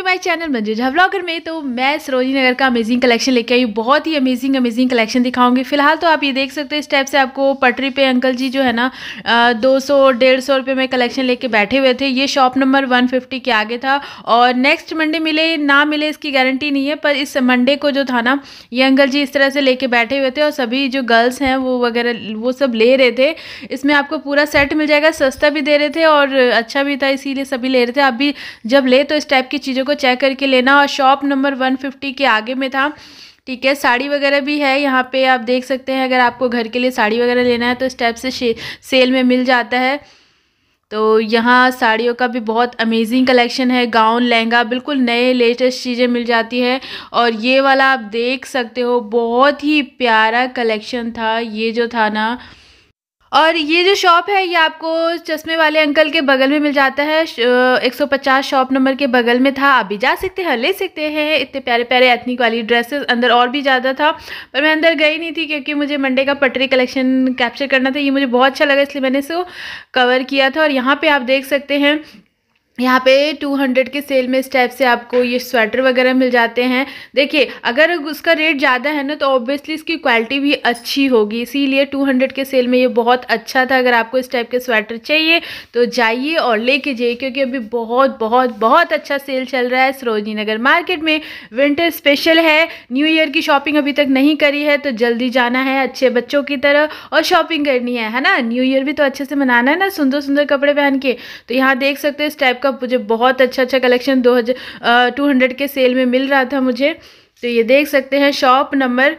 To my channel Manjusha vlogger में। तो मैं सरोजी नगर का अमेजिंग कलेक्शन लेके आई बहुत ही अमेजिंग अमेजिंग कलेक्शन दिखाऊँगी। फ़िलहाल तो आप ये देख सकते हैं, इस टाइप से आपको पटरी पे अंकल जी जो है ना दो सौ, डेढ़ सौ रुपये में कलेक्शन लेके बैठे हुए थे। ये शॉप नंबर वन फिफ्टी के आगे था। और नेक्स्ट मंडे मिले, ना मिले इसकी गारंटी नहीं है, पर इस मंडे को जो था ना, ये अंकल जी इस तरह से लेके बैठे हुए थे। और सभी जो गर्ल्स हैं, वो वगैरह, वो सब ले रहे थे। इसमें आपको पूरा सेट मिल जाएगा, सस्ता भी दे रहे थे और अच्छा भी था, इसीलिए सभी ले रहे थे। आप भी जब ले तो इस टाइप की चीज़ों को चेक करके लेना और शॉप नंबर वन फिफ्टी के आगे में था। ठीक है, साड़ी वगैरह भी है, यहाँ पे आप देख सकते हैं, अगर आपको घर के लिए साड़ी वगैरह लेना है तो इस टाइप से सेल में मिल जाता है। तो यहाँ साड़ियों का भी बहुत अमेजिंग कलेक्शन है गाउन लहंगा, बिल्कुल नए लेटेस्ट चीज़ें मिल जाती है। और ये वाला आप देख सकते हो, बहुत ही प्यारा कलेक्शन था, ये जो था ना और ये जो शॉप है, ये आपको चश्मे वाले अंकल के बगल में मिल जाता है। एक सौ पचास शॉप नंबर के बगल में था। आप भी जा सकते हैं, ले सकते हैं। इतने प्यारे प्यारे एथनिक वाली ड्रेसेस अंदर और भी ज़्यादा था। पर मैं अंदर गई नहीं थी क्योंकि मुझे मंडे का पटरी कलेक्शन कैप्चर करना था। ये मुझे बहुत अच्छा लगा, इसलिए मैंने इसको कवर किया था। और यहाँ पर आप देख सकते हैं यहाँ पे टू हंड्रेड के सेल में इस टाइप से आपको ये स्वेटर वगैरह मिल जाते हैं। देखिए, अगर उसका रेट ज़्यादा है ना तो ऑब्वियसली इसकी क्वालिटी भी अच्छी होगी। इसीलिए टू हंड्रेड के सेल में ये बहुत अच्छा था, अगर आपको इस टाइप के स्वेटर चाहिए तो जाइए और लेके जाइए, क्योंकि अभी बहुत बहुत बहुत अच्छा सेल चल रहा है सरोजनी नगर मार्केट में। विंटर स्पेशल है न्यू ईयर की शॉपिंग अभी तक नहीं करी है तो जल्दी जाना है अच्छे बच्चों की तरह और शॉपिंग करनी है है ना? न्यू ईयर भी तो अच्छे से मनाना है ना सुंदर सुंदर कपड़े पहन के। तो यहाँ देख सकते हो इस टाइप का मुझे बहुत अच्छा अच्छा कलेक्शन दो हज़ार टू हंड्रेड के सेल में मिल रहा था मुझे। तो ये देख सकते हैं शॉप नंबर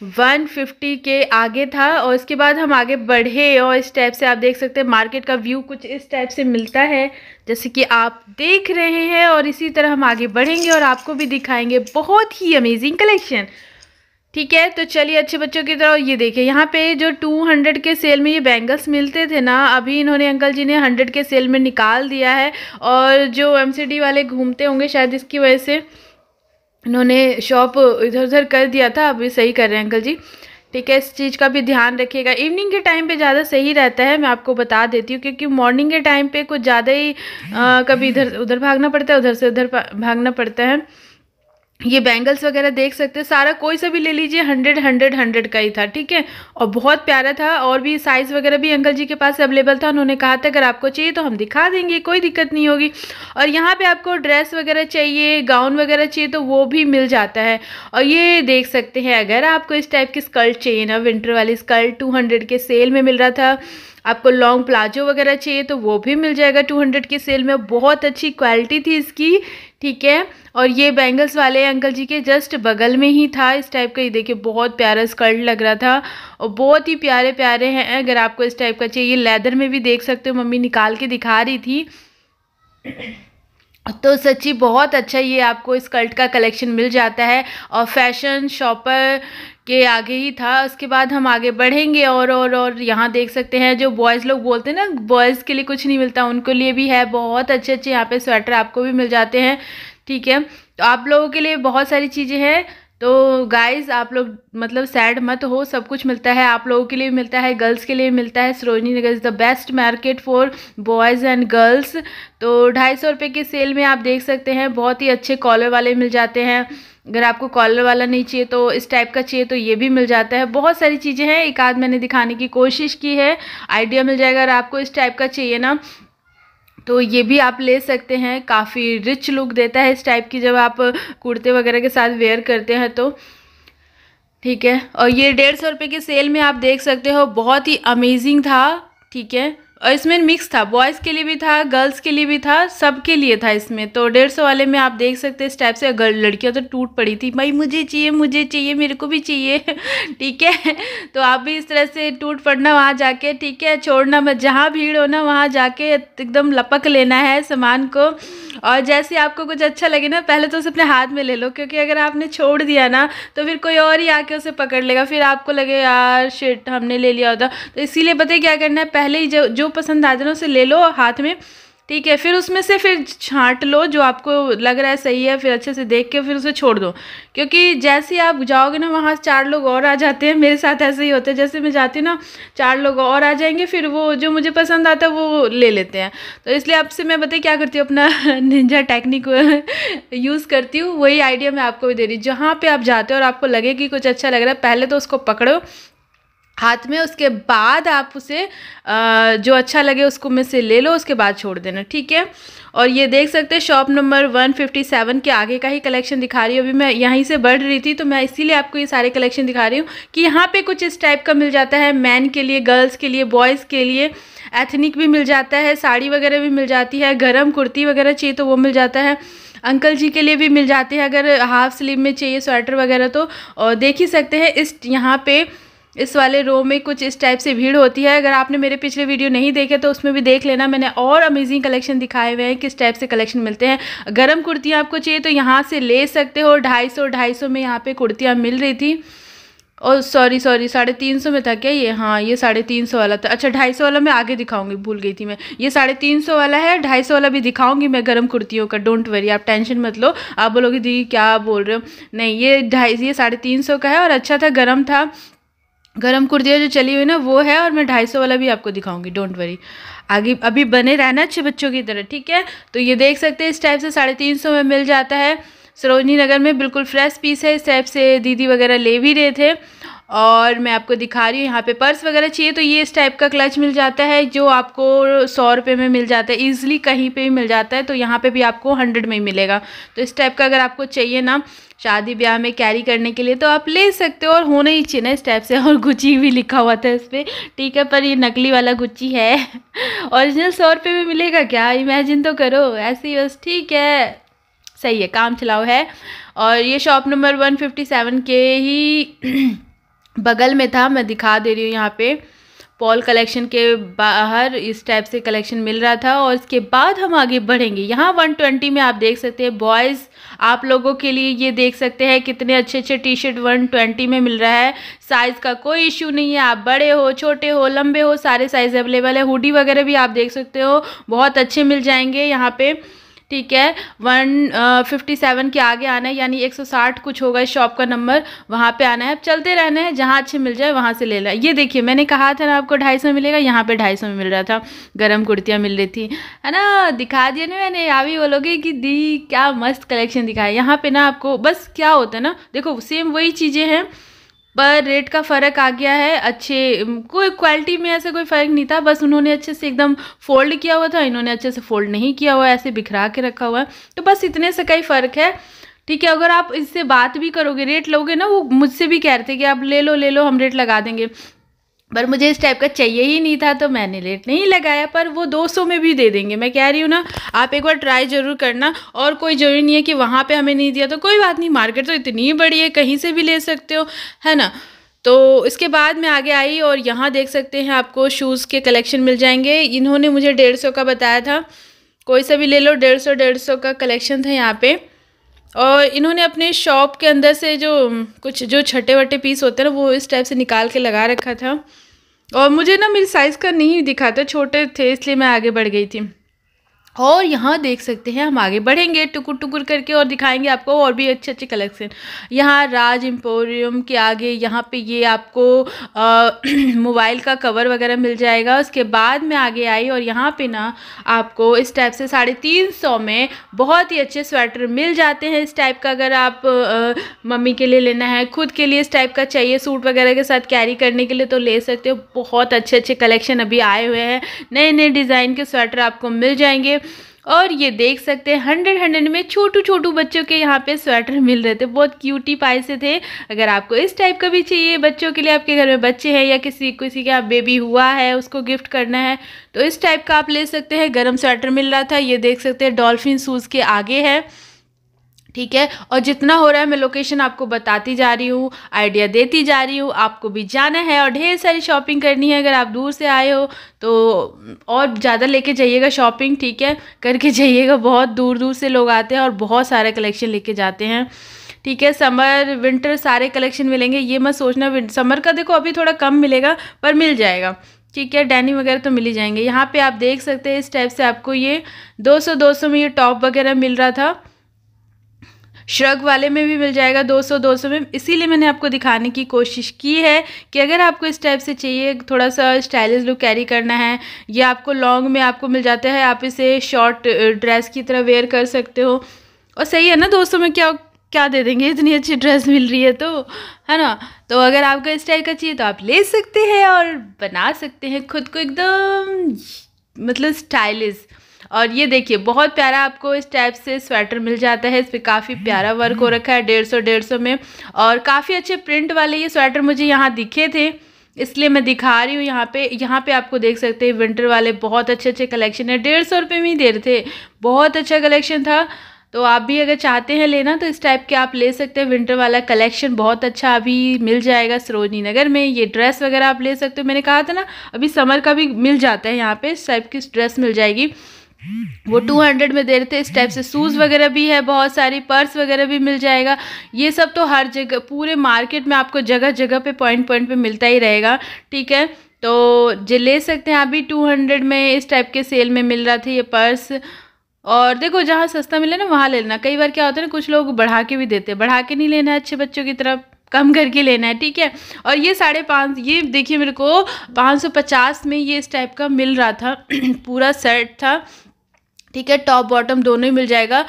वन फिफ्टी के आगे था और इसके बाद हम आगे बढ़े और इस टाइप से आप देख सकते हैं मार्केट का व्यू कुछ इस टाइप से मिलता है। जैसे कि आप देख रहे हैं और इसी तरह हम आगे बढ़ेंगे और आपको भी दिखाएँगे। बहुत ही अमेजिंग कलेक्शन ठीक है तो चलिए अच्छे बच्चों की तरह ये देखिए यहाँ पे जो टू हंड्रेड के सेल में ये बैंगल्स मिलते थे ना अभी इन्होंने अंकल जी ने हंड्रेड के सेल में निकाल दिया है और जो एमसीडी वाले घूमते होंगे शायद इसकी वजह से इन्होंने शॉप इधर उधर कर दिया था अभी सही कर रहे हैं अंकल जी। ठीक है इस चीज़ का भी ध्यान रखिएगा। इवनिंग के टाइम पे ज़्यादा सही रहता है मैं आपको बता देती हूँ क्योंकि मॉर्निंग के टाइम पे कुछ ज़्यादा ही आ, कभी इधर उधर भागना पड़ता है उधर से उधर भागना पड़ता है। ये बैंगल्स वगैरह देख सकते हैं। सारा कोई सा भी ले लीजिए हंड्रेड हंड्रेड हंड्रेड का ही था, ठीक है? और बहुत प्यारा था और भी साइज़ वगैरह भी अंकल जी के पास अवेलेबल था। उन्होंने कहा था, अगर आपको चाहिए तो हम दिखा देंगे, कोई दिक्कत नहीं होगी। और यहाँ पे आपको ड्रेस वगैरह चाहिए गाउन वगैरह चाहिए तो वो भी मिल जाता है। और ये देख सकते हैं, अगर आपको इस टाइप की स्कर्ट चाहिए ना विंटर वाली स्कर्ट टू के सेल में मिल रहा था। आपको लॉन्ग प्लाजो वगैरह चाहिए तो वो भी मिल जाएगा टू हंड्रेड के सेल में। बहुत अच्छी क्वालिटी थी इसकी। ठीक है? और ये बैंगल्स वाले अंकल जी के जस्ट बगल में ही था इस टाइप का। ये देखिए, बहुत प्यारा स्कर्ट लग रहा था और बहुत ही प्यारे प्यारे हैं। अगर आपको इस टाइप का चाहिए लेदर में भी देख सकते हो, मम्मी निकाल के दिखा रही थी। तो सच्ची बहुत अच्छा ये आपको स्कर्ट का कलेक्शन मिल जाता है। और फ़ैशन शॉपर के आगे ही था, उसके बाद हम आगे बढ़ेंगे और और और यहाँ देख सकते हैं जो बॉयज़ लोग बोलते हैं ना बॉयज़ के लिए कुछ नहीं मिलता, उनके लिए भी है, बहुत अच्छे अच्छे यहाँ पे स्वेटर आपको भी मिल जाते हैं, ठीक है? तो आप लोगों के लिए बहुत सारी चीज़ें हैं तो गाइस आप लोग मतलब सैड मत हो, सब कुछ मिलता है, आप लोगों के लिए मिलता है गर्ल्स के लिए मिलता है Sarojini Nagar is the best market for boys and girls तो ढाई सौ रुपये के सेल में आप देख सकते हैं, बहुत ही अच्छे कॉलर वाले मिल जाते हैं अगर आपको कॉलर वाला नहीं चाहिए तो इस टाइप का चाहिए तो ये भी मिल जाता है। बहुत सारी चीज़ें हैं, एक आध मैंने दिखाने की कोशिश की है। आइडिया मिल जाएगा अगर आपको इस टाइप का चाहिए ना तो ये भी आप ले सकते हैं। काफ़ी रिच लुक देता है इस टाइप की, जब आप कुर्ते वगैरह के साथ वेयर करते हैं तो। ठीक है? और ये डेढ़ सौ रुपये के सेल में आप देख सकते हो, बहुत ही अमेजिंग था। ठीक है? और इसमें मिक्स था। बॉयज़ के लिए भी था गर्ल्स के लिए भी था, सबके लिए था इसमें। तो डेढ़ सौ वाले में आप देख सकते इस टाइप से लड़कियाँ तो टूट पड़ी थी, भाई मुझे चाहिए मुझे चाहिए, मेरे को भी चाहिए। ठीक है? तो आप भी इस तरह से टूट पड़ना वहाँ जाके, ठीक है? छोड़ना मत, जहाँ भीड़ हो ना, वहाँ जाके एकदम लपक लेना है सामान को। और जैसे आपको कुछ अच्छा लगे ना, पहले तो उसे अपने हाथ में ले लो, क्योंकि अगर आपने छोड़ दिया ना तो फिर कोई और ही आके उसे पकड़ लेगा। फिर आपको लगे, यार शिट हमने ले लिया होता। तो इसीलिए बताइए क्या करना है? पहले ही जो जो पसंद आ जाए उसे ले लो हाथ में। ठीक है, फिर उसमें से फिर छांट लो, जो आपको लग रहा है सही है, फिर अच्छे से देख के फिर उसे छोड़ दो। क्योंकि जैसे ही आप जाओगे ना, वहाँ चार लोग और आ जाते हैं। मेरे साथ ऐसे ही होता है, जैसे मैं जाती हूँ ना, चार लोग और आ जाएँगे, फिर वो जो मुझे पसंद आता है, वो ले लेते हैं। तो इसलिए आपसे मैं बताइए क्या करती हूँ, अपना निंजा टेक्निक यूज़ करती हूँ। वही आइडिया मैं आपको भी दे रही हूँ। जहाँ पर आप जाते हो और आपको लगे कि कुछ अच्छा लग रहा है, पहले तो उसको पकड़ो हाथ में, उसके बाद आप उसे जो अच्छा लगे उसको में से ले लो, उसके बाद छोड़ देना, ठीक है? और ये देख सकते हैं, शॉप नंबर 157 के आगे का ही कलेक्शन दिखा रही हूँ। अभी मैं यहीं से बढ़ रही थी तो मैं इसीलिए आपको ये सारे कलेक्शन दिखा रही हूँ कि यहाँ पे कुछ इस टाइप का मिल जाता है। मैन के लिए, गर्ल्स के लिए, बॉयज़ के लिए एथनिक भी मिल जाता है, साड़ी वगैरह भी मिल जाती है, गर्म कुर्ती वगैरह चाहिए तो वो मिल जाता है। अंकल जी के लिए भी मिल जाते हैं, अगर हाफ़ स्लीव में चाहिए स्वेटर वगैरह तो। और देख ही सकते हैं, इस यहाँ पे इस वाले रो में कुछ इस टाइप से भीड़ होती है। अगर आपने मेरे पिछले वीडियो नहीं देखे तो उसमें भी देख लेना। मैंने और अमेजिंग कलेक्शन दिखाए हुए हैं, किस टाइप से कलेक्शन मिलते हैं। गर्म कुर्तियाँ आपको चाहिए तो यहाँ से ले सकते हो। ढाई सौ ढाई सौ में यहाँ पे कुर्तियाँ मिल रही थी। और सॉरी सॉरी साढ़े तीन सौ में था क्या ये? हाँ ये साढ़े तीन सौ वाला था। अच्छा ढाई सौ वाला मैं आगे दिखाऊँगी, भूल गई थी मैं। ये साढ़े तीन सौ वाला है, ढाई सौ वाला भी दिखाऊँगी मैं गर्म कुर्तियों का। डोंट वरी आप टेंशन मत लो। आप बोलोगे दी क्या बोल रहे हो? नहीं, ये ढाई, ये साढ़े तीन सौ का है और अच्छा था, गर्म था। गरम कुर्तियाँ जो चली हुई ना, वो है और मैं ढाई सौ वाला भी आपको दिखाऊँगी डोंट वरी आगे, अभी बने रहना अच्छे बच्चों की तरह, ठीक है? तो ये देख सकते हैं, इस टाइप से साढ़े तीन सौ में मिल जाता है। सरोजनी नगर में बिल्कुल फ्रेश पीस है, इस टाइप से दीदी वगैरह ले भी रहे थे। और मैं आपको दिखा रही हूँ, यहाँ पे पर्स वगैरह चाहिए तो ये इस टाइप का क्लच मिल जाता है, जो आपको सौ रुपये में मिल जाता है ईजिली कहीं पे भी मिल जाता है तो यहाँ पे भी आपको हंड्रेड में ही मिलेगा। तो इस टाइप का अगर आपको चाहिए ना, शादी ब्याह में कैरी करने के लिए तो आप ले सकते हो और होना ही चाहिए ना इस टाइप से, और गुच्ची भी लिखा हुआ था इस पर ठीक है, पर ये नकली वाला गुच्ची है। ओरिजिनल सौ रुपये में मिलेगा क्या? इमेजिन तो करो, ऐसे ही बस, ठीक है। सही है, काम चलाओ है। और ये shop number one fifty seven के ही बगल में था, मैं दिखा दे रही हूँ यहाँ पे। पॉल कलेक्शन के बाहर इस टाइप से कलेक्शन मिल रहा था और इसके बाद हम आगे बढ़ेंगे। यहाँ 120 में आप देख सकते हैं बॉयज़ आप लोगों के लिए ये देख सकते हैं कितने अच्छे अच्छे टी शर्ट 120 में मिल रहा है। साइज़ का कोई इश्यू नहीं है, आप बड़े हो, छोटे हो, लंबे हो, सारे साइज़ अवेलेबल है। हुडी वगैरह भी आप देख सकते हो, बहुत अच्छे मिल जाएँगे यहाँ पे। ठीक है वन फिफ्टी सेवन के आगे आना है, यानी एक सौ साठ कुछ होगा इस शॉप का नंबर वहाँ पे आना है। चलते रहना है, जहाँ अच्छे मिल जाए वहाँ से ले ला ये देखिए, मैंने कहा था ना आपको ढाई सौ मिलेगा, यहाँ पे ढाई सौ में मिल रहा था। गर्म कुर्तियाँ मिल रही थी। है ना? दिखा दिया ना मैंने यहाँ भी बोलोगे कि दी, क्या मस्त कलेक्शन दिखाया यहाँ पे ना आपको, बस क्या होता है ना, देखो सेम वही चीज़ें हैं। पर रेट का फ़र्क आ गया है, अच्छे कोई क्वालिटी में ऐसे कोई फ़र्क नहीं था, बस उन्होंने अच्छे से एकदम फोल्ड किया हुआ था, इन्होंने अच्छे से फोल्ड नहीं किया हुआ ऐसे बिखरा के रखा हुआ है। तो बस इतने से कई फ़र्क है। ठीक है, अगर आप इससे बात भी करोगे रेट लोगे ना, वो मुझसे भी कह रहे थे कि आप ले लो ले लो, हम रेट लगा देंगे। पर मुझे इस टाइप का चाहिए ही नहीं था तो मैंने रेट नहीं लगाया, पर वो 200 में भी दे देंगे। मैं कह रही हूँ ना, आप एक बार ट्राई ज़रूर करना, और कोई ज़रूरी नहीं है कि वहाँ पे हमें नहीं दिया तो कोई बात नहीं मार्केट तो इतनी बड़ी है, कहीं से भी ले सकते हो, है ना? तो इसके बाद मैं आगे आई, और यहाँ देख सकते हैं आपको शूज़ के कलेक्शन मिल जाएँगे। इन्होंने मुझे डेढ़ सौ का बताया था। कोई सा भी ले लो, डेढ़ सौ डेढ़ सौ का कलेक्शन था यहाँ पे। और इन्होंने अपने शॉप के अंदर से जो, कुछ जो छठे वटे पीस होते हैं ना, वो इस टाइप से निकाल के लगा रखा था। और मुझे ना मेरी साइज़ का नहीं दिखा था, छोटे थे, इसलिए मैं आगे बढ़ गई थी। और यहाँ देख सकते हैं, हम आगे बढ़ेंगे टुकुर टुकुर करके और दिखाएँगे आपको और भी अच्छे अच्छे कलेक्शन यहाँ राज एम्पोरियम के आगे, यहाँ पे ये आपको मोबाइल का कवर वगैरह मिल जाएगा। उसके बाद में आगे आई और यहाँ पे ना आपको इस टाइप से साढ़े तीन सौ में बहुत ही अच्छे स्वेटर मिल जाते हैं। इस टाइप का अगर आप मम्मी के लिए लेना है, खुद के लिए इस टाइप का चाहिए सूट वगैरह के साथ कैरी करने के लिए तो ले सकते हो। बहुत अच्छे अच्छे कलेक्शन अभी आए हुए हैं। नए नए डिज़ाइन के स्वेटर आपको मिल जाएँगे। और ये देख सकते हैं हंड्रेड हंड्रेड में छोटू छोटू बच्चों के यहाँ पे स्वेटर मिल रहे थे। बहुत क्यूटी पाए से थे। अगर आपको इस टाइप का भी चाहिए, बच्चों के लिए आपके घर में बच्चे हैं या किसी किसी का बेबी हुआ है, उसको गिफ्ट करना है तो इस टाइप का आप ले सकते हैं। गर्म स्वेटर मिल रहा था, ये देख सकते हैं डॉल्फिन शूज़ के आगे है। ठीक है? और जितना हो रहा है, मैं लोकेशन आपको बताती जा रही हूँ आइडिया देती जा रही हूँ, आपको भी जाना है और ढेर सारी शॉपिंग करनी है। अगर आप दूर से आए हो तो और ज़्यादा लेके जाइएगा शॉपिंग ठीक है? करके जाइएगा, बहुत दूर दूर से लोग आते हैं और बहुत सारे कलेक्शन लेके जाते हैं। ठीक है? समर विंटर सारे कलेक्शन मिलेंगे। ये मत सोचना समर का देखो, अभी थोड़ा कम मिलेगा, पर मिल जाएगा। ठीक है? डैनी वगैरह तो मिल ही जाएँगे। यहाँ पे आप देख सकते हैं, इस टाइप से आपको ये 200 200 में ये टॉप वगैरह मिल रहा था। श्रग वाले में भी मिल जाएगा 200 200 में। इसीलिए मैंने आपको दिखाने की कोशिश की है कि अगर आपको इस टाइप से चाहिए, थोड़ा सा स्टाइलिश लुक कैरी करना है, या आपको लॉन्ग में आपको मिल जाता है, आप इसे शॉर्ट ड्रेस की तरह वेयर कर सकते हो। और सही है ना दोस्तों में क्या क्या दे देंगे? इतनी अच्छी ड्रेस मिल रही है तो है ना? तो अगर आपको इस टाइप का चाहिए तो आप ले सकते हैं और बना सकते हैं खुद को एकदम मतलब स्टाइलिश और ये देखिए बहुत प्यारा आपको इस टाइप से स्वेटर मिल जाता है। इस पर काफ़ी प्यारा वर्क हो रखा है डेढ़ सौ डेढ़ सौ में। और काफ़ी अच्छे प्रिंट वाले ये स्वेटर मुझे यहाँ दिखे थे। इसलिए मैं दिखा रही हूँ यहाँ पे। यहाँ पे आपको देख सकते हैं विंटर वाले बहुत अच्छे अच्छे कलेक्शन है। डेढ़ सौ रुपये में ही दे रहे थे। बहुत अच्छा कलेक्शन था। तो आप भी अगर चाहते हैं लेना तो इस टाइप के आप ले सकते हैं। विंटर वाला कलेक्शन बहुत अच्छा अभी मिल जाएगा सरोजनी नगर में। ये ड्रेस वगैरह आप ले सकते हो। मैंने कहा था ना अभी समर का भी मिल जाता है यहाँ पे। इस टाइप की ड्रेस मिल जाएगी। वो टू हंड्रेड में दे रहे थे, इस टाइप से शूज़ वगैरह भी है, बहुत सारी पर्स वगैरह भी मिल जाएगा। ये सब तो हर जगह, पूरे मार्केट में आपको जगह जगह पे पॉइंट पॉइंट पे मिलता ही रहेगा, ठीक है? तो जो ले सकते हैं, अभी टू हंड्रेड में इस टाइप के सेल में मिल रहा था ये पर्स और देखो, जहाँ सस्ता मिले ना, वहाँ लेना। कई बार क्या होता है ना, कुछ लोग बढ़ा के भी देते हैं। बढ़ा के नहीं लेना है, अच्छे बच्चों की तरफ़ कम करके लेना है, ठीक है? और ये साढ़े पाँच, ये देखिए मेरे को, पाँच सौ पचास में ये इस टाइप का मिल रहा था, पूरा सेट था। ठीक है टॉप बॉटम दोनों ही मिल जाएगा।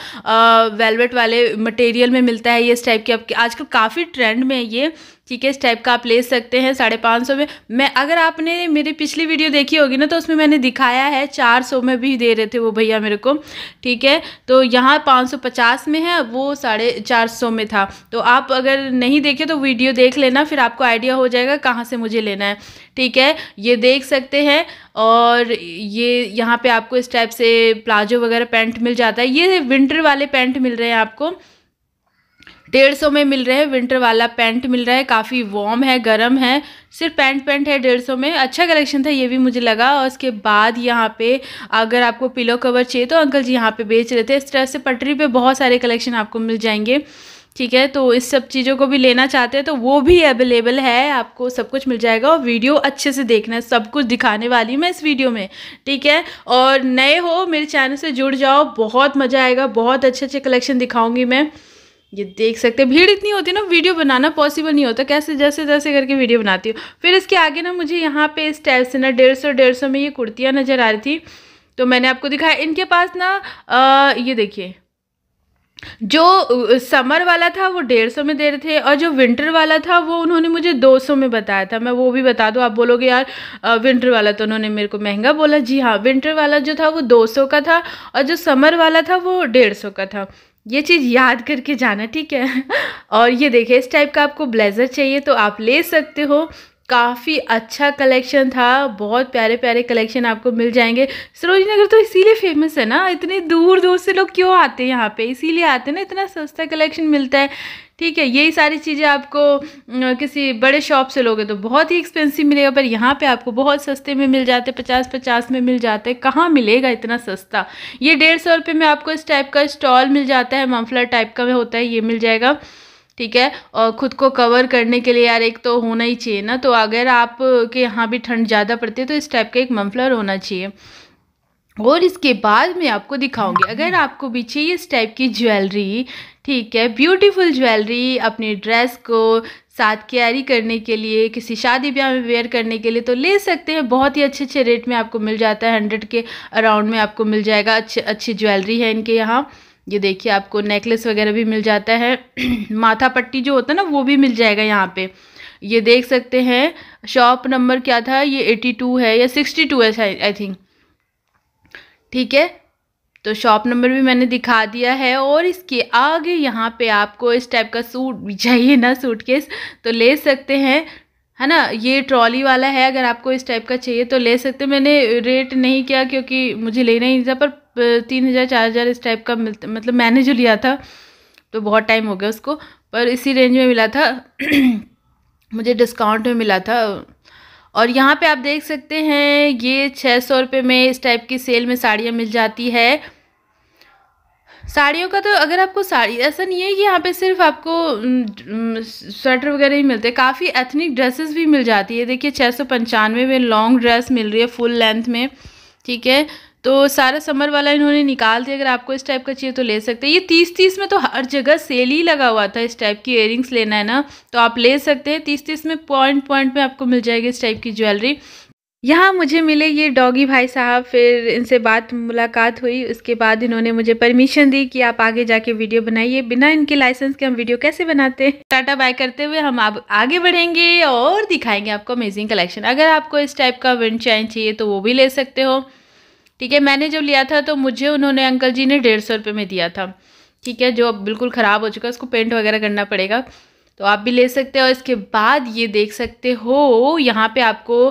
वेलवेट वाले मटेरियल में मिलता है ये इस टाइप की। आपकी आजकल काफ़ी ट्रेंड में ये। ठीक है इस टाइप का आप ले सकते हैं साढ़े पाँच सौ में। मैं, अगर आपने मेरी पिछली वीडियो देखी होगी ना तो उसमें मैंने दिखाया है, चार सौ में भी दे रहे थे वो भैया मेरे को, ठीक है? तो यहाँ पाँच सौ पचास में है, वो साढ़े चार सौ में था। तो आप अगर नहीं देखे तो वीडियो देख लेना, फिर आपको आइडिया हो जाएगा कहाँ से मुझे लेना है, ठीक है? ये देख सकते हैं, और ये यहाँ पे आपको इस टाइप से प्लाजो वगैरह पैंट मिल जाता है। ये विंटर वाले पैंट मिल रहे हैं आपको। डेढ़ सौ में मिल रहे हैं विंटर वाला पैंट मिल रहा है, काफ़ी वार्म है, गर्म है। सिर्फ़ पैंट पैंट है डेढ़ सौ में। अच्छा कलेक्शन था, ये भी मुझे लगा। और उसके बाद यहाँ पे अगर आपको पिलो कवर चाहिए तो अंकल जी यहाँ पे बेच रहे थे। इस तरह से पटरी पे बहुत सारे कलेक्शन आपको मिल जाएँगे। ठीक है तो इस सब चीज़ों को भी लेना चाहते हैं तो वो भी अवेलेबल है। आपको सब कुछ मिल जाएगा और वीडियो अच्छे से देखना है सब कुछ दिखाने वाली हूँ मैं इस वीडियो में। ठीक है, और नए हो मेरे चैनल से जुड़ जाओ, बहुत मज़ा आएगा, बहुत अच्छे अच्छे कलेक्शन दिखाऊँगी मैं। ये देख सकते हैं। भीड़ इतनी होती है ना वीडियो बनाना पॉसिबल नहीं होता। कैसे जैसे जैसे करके वीडियो बनाती हूँ। फिर इसके आगे ना मुझे यहाँ पे इस टाइप से ना डेढ़ सौ डेढ़ सौ में ये कुर्तियाँ नज़र आ रही थी। तो मैंने आपको दिखाया। इनके पास ना आ, ये देखिए। जो समर वाला था वो डेढ़ सौ में दे रहे थे और जो विंटर वाला था वो उन्होंने मुझे दो सौ में बताया था। मैं वो भी बता दूँ। आप बोलोगे यार विंटर वाला तो उन्होंने मेरे को महँगा बोला। जी हाँ विंटर वाला जो था वो दो सौ का था और जो समर वाला था वो डेढ़ सौ का था। ये चीज़ याद करके जाना, ठीक है? और ये देखिए, इस टाइप का आपको ब्लेज़र चाहिए तो आप ले सकते हो। काफ़ी अच्छा कलेक्शन था, बहुत प्यारे प्यारे कलेक्शन आपको मिल जाएँगे। सरोजी नगर तो इसीलिए फ़ेमस है ना, इतने दूर दूर से लोग क्यों आते हैं यहाँ पे? इसीलिए आते हैं ना, इतना सस्ता कलेक्शन मिलता है। ठीक है, यही सारी चीज़ें आपको किसी बड़े शॉप से लोगे तो बहुत ही एक्सपेंसिव मिलेगा, पर यहाँ पे आपको बहुत सस्ते में मिल जाते पचास पचास में मिल जाते। कहाँ मिलेगा इतना सस्ता? ये डेढ़ सौ रुपये में आपको इस टाइप का स्टॉल मिल जाता है मफलर टाइप का में होता है, ये मिल जाएगा। ठीक है, और ख़ुद को कवर करने के लिए यार एक तो होना ही चाहिए ना तो अगर आप के यहाँ भी ठंड ज़्यादा पड़ती है तो इस टाइप का एक मफलर होना चाहिए। और इसके बाद मैं आपको दिखाऊँगी, अगर आपको भी चाहिए इस टाइप की ज्वेलरी ठीक है ब्यूटीफुल ज्वेलरी अपनी ड्रेस को साथ कैरी करने के लिए, किसी शादी ब्याह में वेयर करने के लिए तो ले सकते हैं। बहुत ही अच्छे अच्छे रेट में आपको मिल जाता है हंड्रेड के अराउंड में आपको मिल जाएगा। अच्छे, अच्छी ज्वेलरी है इनके यहाँ। ये देखिए आपको नेकलेस वगैरह भी मिल जाता है। माथा पट्टी जो होता है ना, वो भी मिल जाएगा यहाँ पे। ये देख सकते हैं शॉप नंबर क्या था? ये एटी टू है या सिक्सटी टू है आई थिंक ठीक है तो शॉप नंबर भी मैंने दिखा दिया है और इसके आगे यहाँ पे आपको इस टाइप का सूट चाहिए ना सूटकेस तो ले सकते हैं। है ना? ये ट्रॉली वाला है, अगर आपको इस टाइप का चाहिए तो ले सकते मैंने रेट नहीं किया क्योंकि मुझे लेना ही था, पर तीन हज़ार, चार हज़ार इस टाइप का मिलता मतलब मैंने जो लिया था तो बहुत टाइम हो गया उसको, पर इसी रेंज में मिला था। मुझे डिस्काउंट में मिला था। और यहाँ पे आप देख सकते हैं, ये छः सौ रुपये में इस टाइप की सेल में साड़ियाँ मिल जाती है। साड़ियों का तो अगर आपको साड़ी, ऐसा नहीं है कि यहाँ पे सिर्फ़ आपको स्वेटर वगैरह ही मिलते हैं काफ़ी एथनिक ड्रेसेस भी मिल जाती है। देखिए छः सौ पंचानवे में लॉन्ग ड्रेस मिल रही है फुल लेंथ में, ठीक है? तो सारा समर वाला इन्होंने निकाल दिया, अगर आपको इस टाइप का चाहिए तो ले सकते हैं। ये तीस तीस में तो हर जगह सेल ही लगा हुआ था इस टाइप की इयरिंग्स लेना, है ना? तो आप ले सकते हैं तीस तीस में पॉइंट पॉइंट में आपको मिल जाएगी इस टाइप की ज्वेलरी यहाँ मुझे मिले ये डॉगी भाई साहब, फिर इनसे बात मुलाकात हुई, उसके बाद इन्होंने मुझे परमिशन दी कि आप आगे जाके वीडियो बनाइए। बिना इनके लाइसेंस के हम वीडियो कैसे बनाते? हैं टाटा बाय करते हुए हम आप आगे बढ़ेंगे और दिखाएँगे आपको अमेजिंग कलेक्शन अगर आपको इस टाइप का विंड चाइन चाहिए तो वो भी ले सकते हो। ठीक है, मैंने जब लिया था तो मुझे उन्होंने, अंकल जी ने डेढ़ सौ रुपये में दिया था। ठीक है, जो बिल्कुल ख़राब हो चुका है, उसको पेंट वगैरह करना पड़ेगा। तो आप भी ले सकते हो। इसके बाद ये देख सकते हो, यहाँ पे आपको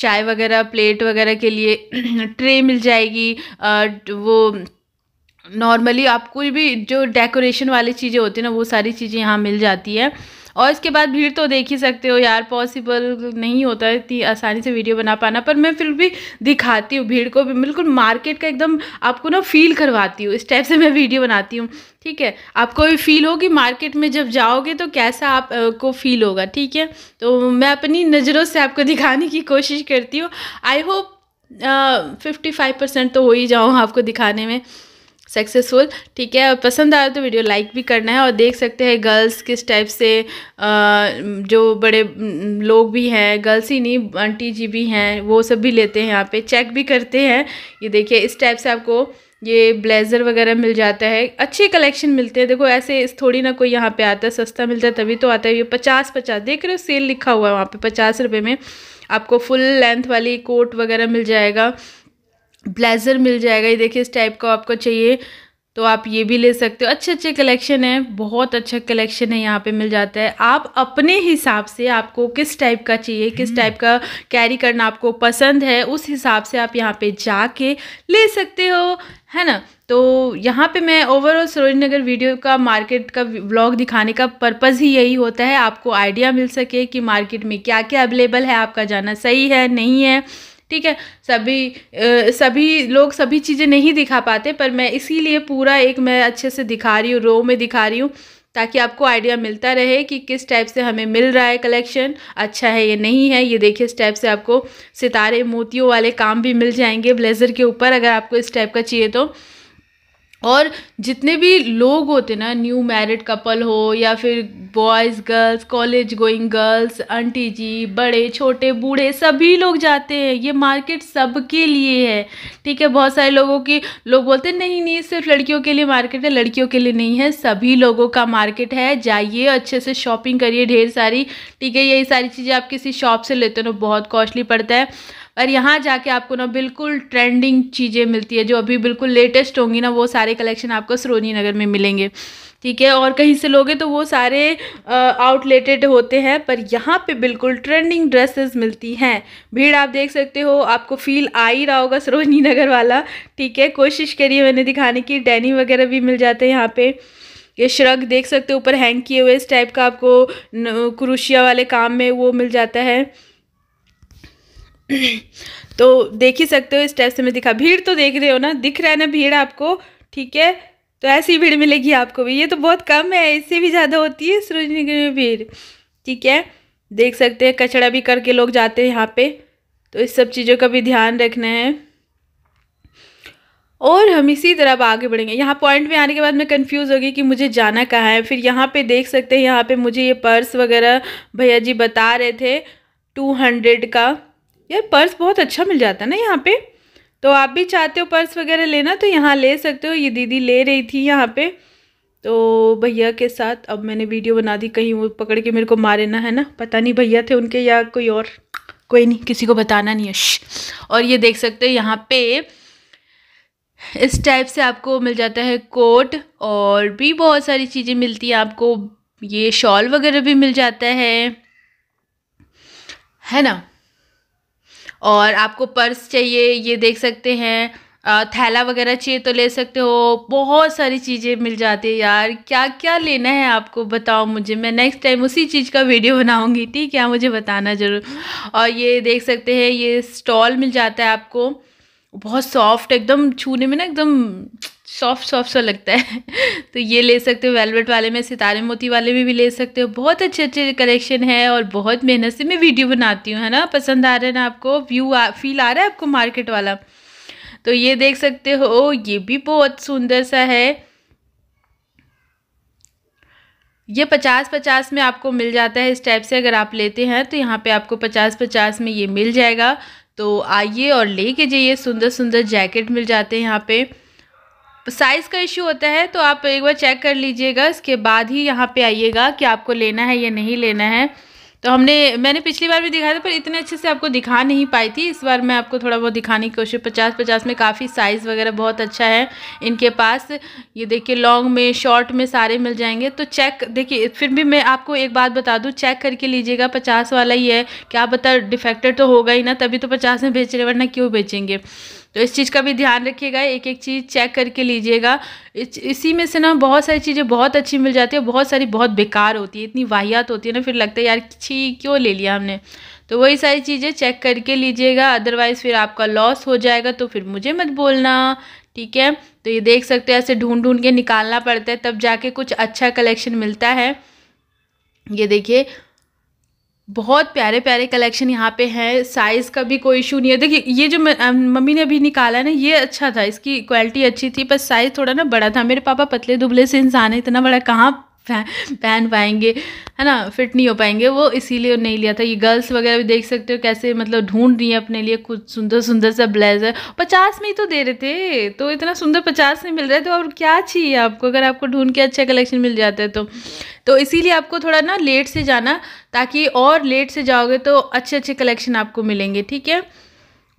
चाय वगैरह प्लेट वगैरह के लिए ट्रे मिल जाएगी। वो नॉर्मली आप कोई भी जो डेकोरेशन वाली चीज़ें होती हैं ना, वो सारी चीज़ें यहाँ मिल जाती है। और इसके बाद भीड़ तो देख ही सकते हो यार पॉसिबल नहीं होता है इतनी आसानी से वीडियो बना पाना, पर मैं फिर भी दिखाती हूँ भीड़ को भी। बिल्कुल मार्केट का एकदम आपको ना फील करवाती हूँ, इस टाइप से मैं वीडियो बनाती हूँ, ठीक है? आपको भी फील हो कि मार्केट में जब जाओगे तो कैसा आप को फील होगा, ठीक है? तो मैं अपनी नज़रों से आपको दिखाने की कोशिश करती हूँ। I hope fifty five percent तो हो ही जाऊँ आपको दिखाने में। सक्सेसफुल ठीक है? और पसंद आया तो वीडियो लाइक भी करना है और देख सकते हैं गर्ल्स किस टाइप से जो बड़े लोग भी हैं गर्ल्स ही नहीं आंटी जी भी हैं, वो सब भी लेते हैं यहाँ पे चेक भी करते हैं। ये देखिए, इस टाइप से आपको ये ब्लेज़र वगैरह मिल जाता है। अच्छे कलेक्शन मिलते हैं। देखो, ऐसे इस थोड़ी ना कोई यहाँ पे आता है सस्ता मिलता है, तभी तो आता है। ये पचास पचास देख रहे हो सेल लिखा हुआ है वहाँ पे, पचास रुपये में। आपको फुल लेंथ वाली कोट वगैरह मिल जाएगा। ब्लेज़र मिल जाएगा। ये देखिए इस टाइप का आपको चाहिए तो आप ये भी ले सकते हो। अच्छे अच्छे कलेक्शन है बहुत अच्छा कलेक्शन है यहाँ पे मिल जाता है। आप अपने हिसाब से आपको किस टाइप का चाहिए किस टाइप का कैरी करना आपको पसंद है उस हिसाब से आप यहाँ पे जाके ले सकते हो है ना? तो यहाँ पे मैं ओवरऑल सरोजनी नगर वीडियो का मार्केट का ब्लॉग दिखाने का पर्पज़ ही यही होता है। आपको आइडिया मिल सके कि मार्केट में क्या क्या अवेलेबल है आपका जाना सही है नहीं है। ठीक है? सभी सभी लोग सभी चीज़ें नहीं दिखा पाते, पर मैं इसीलिए पूरा एक मैं अच्छे से दिखा रही हूँ रो में दिखा रही हूँ, ताकि आपको आइडिया मिलता रहे कि किस टाइप से हमें मिल रहा है कलेक्शन अच्छा है ये नहीं है। ये देखिए, इस टाइप से आपको सितारे, मोतियों वाले काम भी मिल जाएँगे ब्लेज़र के ऊपर अगर आपको इस टाइप का चाहिए तो। और जितने भी लोग होते ना न्यू मैरिड कपल हो या फिर boys girls college going girls aunty ji, बड़े, छोटे, बूढ़े, सभी लोग जाते हैं। ये मार्केट सबके लिए है। ठीक है, बहुत सारे लोगों की, लोग बोलते हैं, नहीं नहीं, सिर्फ़ लड़कियों के लिए मार्केट है, लड़कियों के लिए नहीं है, सभी लोगों का मार्केट है। जाइए, अच्छे से शॉपिंग करिए ढेर सारी। ठीक है, यही सारी चीज़ें आप किसी शॉप से लेते हो बहुत कॉस्टली पड़ता है। और यहाँ जाके आपको ना बिल्कुल ट्रेंडिंग चीज़ें मिलती है, जो अभी बिल्कुल लेटेस्ट होंगी ना, वो सारे कलेक्शन आपको सरोनी नगर में मिलेंगे। ठीक है? और कहीं से लोगे तो वो सारे आउटलेटेड होते हैं, पर यहाँ पे बिल्कुल ट्रेंडिंग ड्रेसेस मिलती हैं। भीड़ आप देख सकते हो, आपको फील आ ही रहा होगा सरोजनी नगर वाला। ठीक है? कोशिश करिए मैंने दिखाने की, डैनी वगैरह भी मिल जाते हैं यहाँ पे। ये श्रग देख सकते हो, ऊपर हैंग किए हुए इस टाइप का आपको क्रूशिया वाले काम में वो मिल जाता है। तो देख ही सकते हो इस टाइप से मैं दिखा। भीड़ तो देख रहे हो ना? दिख रहा है ना भीड़ आपको? ठीक है? तो ऐसी भीड़ मिलेगी आपको भी। ये तो बहुत कम है, इससे भी ज़्यादा होती है सरोजनीगंज में भीड़। ठीक है? देख सकते हैं कचड़ा भी करके लोग जाते हैं यहाँ पे। तो इस सब चीज़ों का भी ध्यान रखना है। और हम इसी तरह अब आगे बढ़ेंगे। यहाँ पॉइंट में आने के बाद मैं कंफ्यूज होगी कि मुझे जाना कहाँ है। फिर यहाँ पे देख सकते हैं, यहाँ पे मुझे ये पर्स वगैरह भैया जी बता रहे थे टू हंड्रेड का। यार, पर्स बहुत अच्छा मिल जाता है ना यहाँ पे। तो आप भी चाहते हो पर्स वगैरह लेना तो यहाँ ले सकते हो। ये दीदी ले रही थी यहाँ पे। तो भैया के साथ, अब मैंने वीडियो बना दी, कहीं वो पकड़ के मेरे को मारे ना, है ना? पता नहीं भैया थे उनके या कोई और। कोई नहीं, किसी को बताना नहीं है। और ये देख सकते हो यहाँ पे, इस टाइप से आपको मिल जाता है कोट, और भी बहुत सारी चीज़ें मिलती हैं आपको। ये शॉल वगैरह भी मिल जाता है। है ना? और आपको पर्स चाहिए, ये देख सकते हैं। थैला वगैरह चाहिए तो ले सकते हो। बहुत सारी चीज़ें मिल जाती है यार। क्या क्या लेना है आपको बताओ मुझे। मैं नेक्स्ट टाइम उसी चीज़ का वीडियो बनाऊँगी, ठीक है? मुझे बताना ज़रूर। और ये देख सकते हैं, ये स्टॉल मिल जाता है आपको। बहुत सॉफ्ट एकदम छूने में ना एकदम सॉफ्ट सॉफ्ट सा लगता है। तो ये ले सकते हो वेलवेट वाले में सितारे मोती वाले में भी ले सकते हो। बहुत अच्छे अच्छे कलेक्शन है और बहुत मेहनत से मैं वीडियो बनाती हूँ है ना? पसंद आ रहा है ना आपको? व्यू आ, फील आ रहा है आपको मार्केट वाला? तो ये देख सकते हो ये भी बहुत सुंदर सा है। ये पचास पचास में आपको मिल जाता है इस टाइप से अगर आप लेते हैं तो यहाँ पे आपको पचास पचास में ये मिल जाएगा। तो आइए और लेके जाइए सुंदर सुंदर जैकेट मिल जाते हैं यहाँ पे। साइज़ का इशू होता है तो आप एक बार चेक कर लीजिएगा, इसके बाद ही यहाँ पे आइएगा कि आपको लेना है या नहीं लेना है। तो हमने, मैंने पिछली बार भी दिखाया था, पर इतने अच्छे से आपको दिखा नहीं पाई थी। इस बार मैं आपको थोड़ा बहुत दिखाने की कोशिश पचास पचास में काफ़ी साइज़ वगैरह बहुत अच्छा है इनके पास। ये देखिए लॉन्ग में शॉर्ट में सारे मिल जाएँगे। तो चेक देखिए, फिर भी मैं आपको एक बात बता दूँ चेक करके लीजिएगा, पचास वाला ही है। क्या बता डिफेक्टेड तो होगा ही ना, तभी तो पचास में बेच रहे, वरना क्यों बेचेंगे? तो इस चीज़ का भी ध्यान रखिएगा एक एक चीज़ चेक करके लीजिएगा। इस, इसी में से ना बहुत सारी चीज़ें बहुत अच्छी मिल जाती है बहुत सारी बहुत बेकार होती है इतनी वाहियात होती है ना फिर लगता है यार छी क्यों ले लिया हमने? तो वही सारी चीज़ें चेक करके लीजिएगा अदरवाइज़ फिर आपका लॉस हो जाएगा तो फिर मुझे मत बोलना ठीक है? तो ये देख सकते हैं ऐसे ढूंढ ढूंढ के निकालना पड़ता है तब जाके कुछ अच्छा कलेक्शन मिलता है। ये देखिए बहुत प्यारे प्यारे कलेक्शन यहाँ पे हैं। साइज़ का भी कोई इशू नहीं है। देखिए, ये जो मम्मी ने अभी निकाला है ना, ये अच्छा था। इसकी क्वालिटी अच्छी थी, पर साइज़ थोड़ा ना बड़ा था। मेरे पापा पतले दुबले से इंसान है, इतना बड़ा कहाँ पहन पाएँगे, है ना फिट नहीं हो पाएँगे। वो इसीलिए नहीं लिया था। ये गर्ल्स वगैरह भी देख सकते हो कैसे मतलब ढूंढ रही है अपने लिए। कुछ सुंदर सुंदर सा ब्लेजर पचास में ही तो दे रहे थे तो इतना सुंदर पचास में मिल रहा है तो और क्या चाहिए आपको? अगर आपको ढूंढ के अच्छा कलेक्शन मिल जाता है तो। तो इसीलिए आपको थोड़ा ना लेट से जाना, ताकि और लेट से जाओगे तो अच्छे अच्छे कलेक्शन आपको मिलेंगे, ठीक है?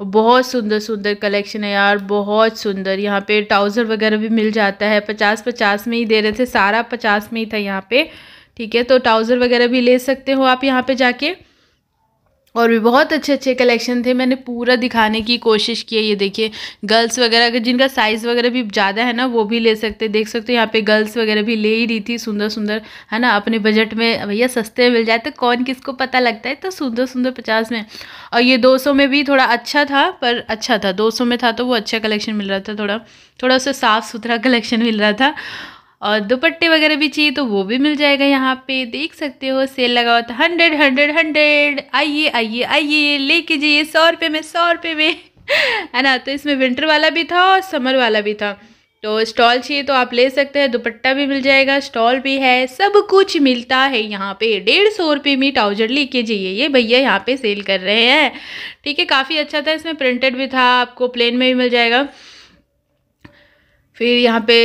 बहुत सुंदर सुंदर कलेक्शन है यार, बहुत सुंदर। यहाँ पे ट्राउज़र वगैरह भी मिल जाता है। पचास पचास में ही दे रहे थे, सारा पचास में ही था यहाँ पे। ठीक है तो ट्राउज़र वगैरह भी ले सकते हो आप यहाँ पे जाके। और भी बहुत अच्छे अच्छे कलेक्शन थे। मैंने पूरा दिखाने की कोशिश की है। ये देखिए गर्ल्स वगैरह, अगर जिनका साइज़ वगैरह भी ज़्यादा है ना, वो भी ले सकते देख सकते हो, यहाँ पे गर्ल्स वगैरह भी ले ही रही थी सुंदर सुंदर है ना? अपने बजट में भैया सस्ते मिल जाए तो कौन किसको पता लगता है? तो सुंदर सुंदर पचास में। और ये दो सौ में भी थोड़ा अच्छा था, पर अच्छा था। दो सौ में था तो वो अच्छा कलेक्शन मिल रहा था, थोड़ा थोड़ा उससे साफ़ सुथरा कलेक्शन मिल रहा था। और दुपट्टे वगैरह भी चाहिए तो वो भी मिल जाएगा यहाँ पे। देख सकते हो सेल लगा हुआ था। हंड्रेड हंड्रेड हंड्रेड आइए आइए आइए। लेके जाइए सौ रुपये में, सौ रुपये में। है ना? तो इसमें विंटर वाला भी था और समर वाला भी था। तो स्टॉल चाहिए तो आप ले सकते हैं। दुपट्टा भी मिल जाएगा स्टॉल भी है। सब कुछ मिलता है यहाँ पे। डेढ़ सौ रुपये में ट्राउज़र लेके जाइए। ये भैया यहाँ पे सेल कर रहे हैं। ठीक है, काफ़ी अच्छा था। इसमें प्रिंटेड भी था। आपको प्लेन में भी मिल जाएगा। फिर यहाँ पे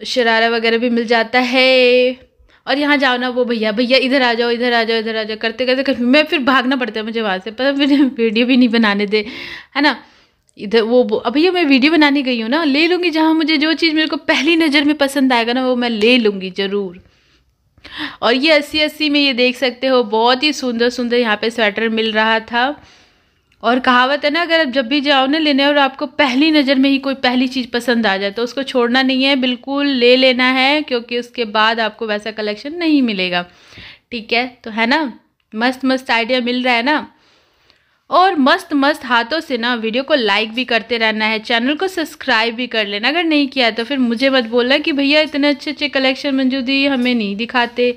शरारा वगैरह भी मिल जाता है। और यहाँ जाओ ना वो भैया भैया इधर आ जाओ, इधर आ जाओ, इधर आ जाओ, करते करते कर मैं फिर भागना पड़ता है मुझे वहाँ से पर मैंने वीडियो भी नहीं बनाने दे, है ना? इधर वो अब भैया मैं वीडियो बनाने गई हूँ ना, ले लूँगी जहाँ मुझे जो चीज़ मेरे को पहली नज़र में पसंद आएगा ना, वो मैं ले लूँगी ज़रूर। और ये अस्सी अस्सी में ये देख सकते हो, बहुत ही सुंदर सुंदर यहाँ पे स्वेटर मिल रहा था। और कहावत है ना, अगर आप जब भी जाओ ना लेने और आपको पहली नज़र में ही कोई पहली चीज़ पसंद आ जाए तो उसको छोड़ना नहीं है, बिल्कुल ले लेना है, क्योंकि उसके बाद आपको वैसा कलेक्शन नहीं मिलेगा। ठीक है? तो है ना? मस्त मस्त आइडिया मिल रहा है ना? और मस्त मस्त हाथों से ना वीडियो को लाइक भी करते रहना है, चैनल को सब्सक्राइब भी कर लेना। अगर नहीं किया तो फिर मुझे मत बोलना कि भैया इतने अच्छे अच्छे कलेक्शन मंजूदी हमें नहीं दिखाते,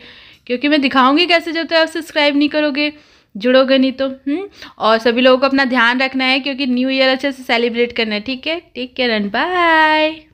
क्योंकि मैं दिखाऊँगी कैसे जब तक आप सब्सक्राइब नहीं करोगे? जुड़ोगे नहीं तो हम्म? और सभी लोगों को अपना ध्यान रखना है क्योंकि न्यू ईयर अच्छे से सेलिब्रेट करना है। ठीक है? Take care and bye